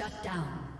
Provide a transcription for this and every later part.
Shut down.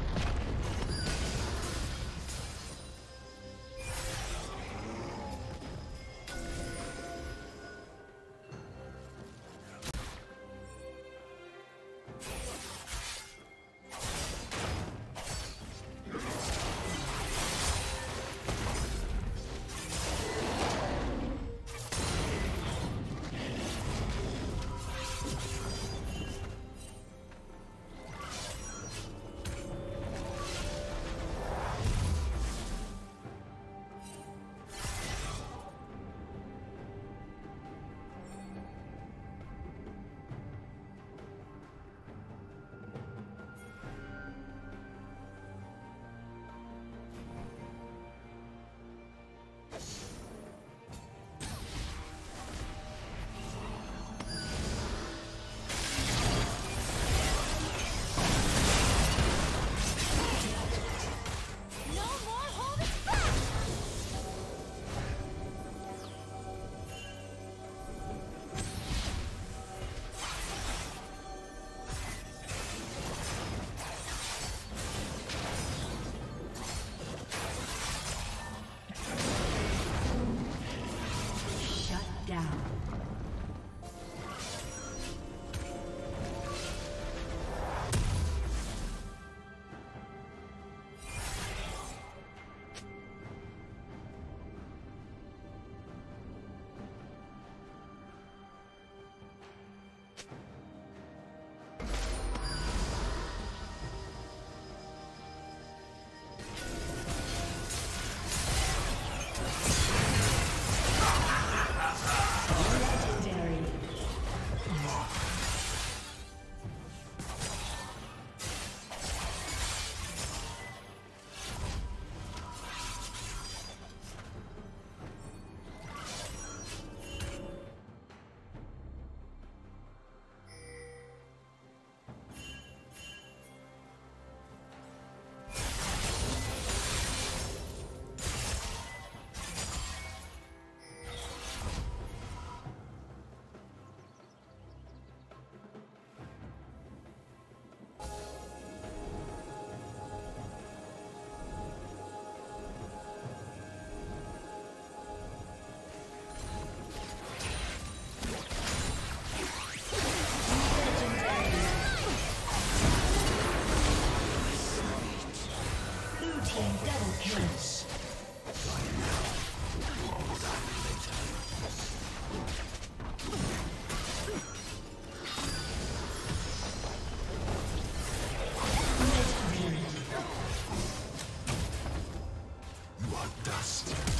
Disconnected.